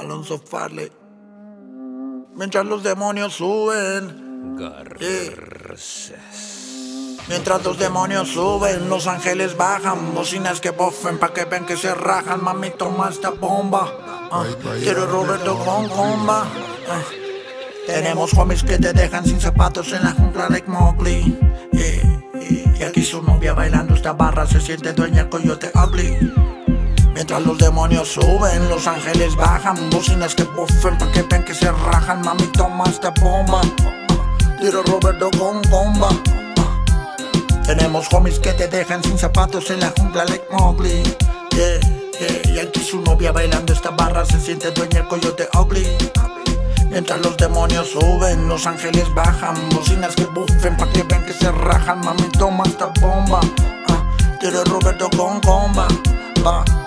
Alonso Farley. Mientras los demonios suben. Mientras los demonios suben, los ángeles bajan. Bocinas que bofen pa' que vean que se rajan. Mami, toma esta bomba. Ah, quiero Roberto con comba. Ah, tenemos homies que te dejan sin zapatos en la jungla like Mowgli. y aquí su novia bailando esta barra se siente dueña coyote ugly. Mientras los demonios suben, los ángeles bajan. Bocinas que buffen pa' que vean que se rajan. Mami, toma esta bomba. Tiro Roberto con bomba. Tenemos homies que te dejan sin zapatos en la jungla like Mowgli. Yeah, yeah. Y aquí su novia bailando esta barra se siente dueña el coyote ugly. Mientras los demonios suben, los ángeles bajan. Bocinas que buffen pa' que vean que se rajan. Mami, toma esta bomba. Ah, tiro Roberto con bomba. Va.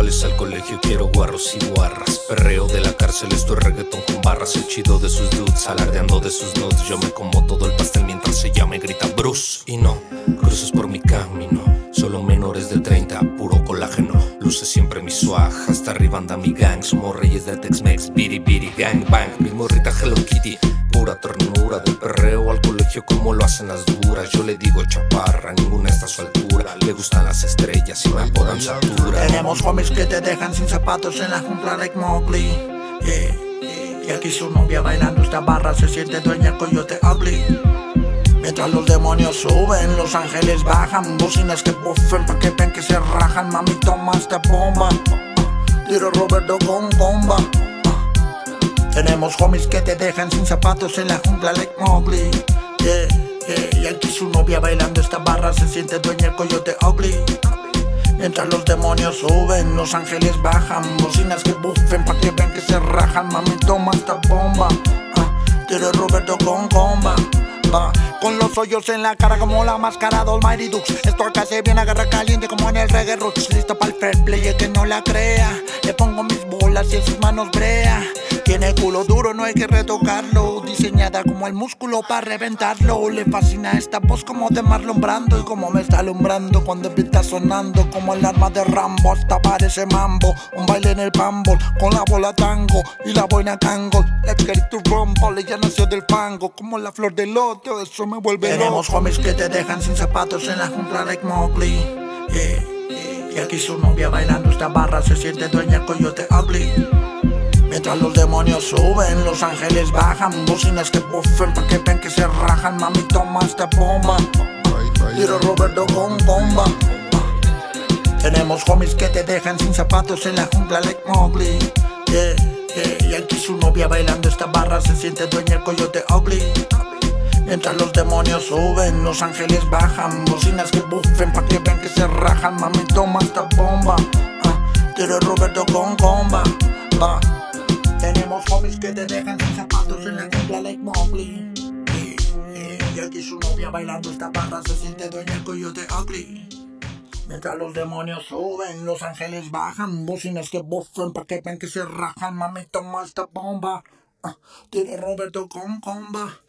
Al colegio, quiero guarros y guarras. Perreo de la cárcel, esto es reggaetón con barras. El chido de sus dudes, alardeando de sus nudes. Yo me como todo el pastel mientras ella me grita Bruce. Y no, cruces por mi camino. Solo menores de 30, puro colágeno. Luce siempre mi swag, hasta arriba anda mi gang. Somos reyes del Tex-Mex, biri biri gang bang. Mi morrita Hello Kitty, pura ternura. Del perreo al colegio, como lo hacen las duras. Yo le digo Le gustan las estrellas y me apodan satura. Tenemos homies que te dejan sin zapatos en la jungla like Mowgli. Yeah. Y aquí su novia bailando esta barra se siente dueña coyote ugly. Mientras los demonios suben, los ángeles bajan. Bocinas que buffen pa' que vean que se rajan. Mami, toma esta bomba. Tiro Roberto con bomba. Tenemos homies que te dejan sin zapatos en la jungla like Mowgli. Yeah, Y aquí su novia bailando esta barra se siente dueña el coyote ugly. Mientras los demonios suben, los ángeles bajan. Bocinas que buffen pa' que vean que se rajan. Mami, toma esta bomba. Ah, Roberto con bomba. Va. Con los hoyos en la cara como la máscara de Almighty Dukes Esto acá se viene a guerra caliente como en el reggae roots Listo para el fair play, el que no la crea Le pongo mis bolas y en sus manos brea Tiene culo duro, no hay que retocarlo Diseñada como el músculo para reventarlo Le fascina esta voz como de Marlon Brando Y como me está alumbrando cuando el está sonando Como el arma de Rambo, hasta parece mambo Un baile en el bambol, con la bola tango Y la boina tango Let's get it to rumble, ella nació del fango Como la flor del loto, eso me vuelve Tenemos homies que te dejan sin zapatos en la jungla like Mowgli. Yeah, yeah. Y aquí su novia bailando esta barra se siente dueña coyote ugly. Mientras los demonios suben, los ángeles bajan. Bocinas que buffen pa' que vean que se rajan. Mami, toma esta bomba. Tiro Roberto con bomba. Tenemos homies que te dejan sin zapatos en la jungla like Mowgli. Yeah, yeah. Y aquí su novia bailando esta barra se siente dueña el coyote ugly. Mientras los demonios suben, los ángeles bajan. Bocinas que buffen pa' que vean que se rajan. Mami, toma esta bomba. Ah, tiro Roberto con comba. Va. Tenemos homies que te dejan sin zapatos en la jungla like Mowgli. Y, aquí su novia bailando esta barra se siente dueña el coyote ugly. Mientras los demonios suben, los ángeles bajan. Bocinas que buffen pa' que vean que se rajan. Mami, toma esta bomba. Ah, tiro Roberto con comba.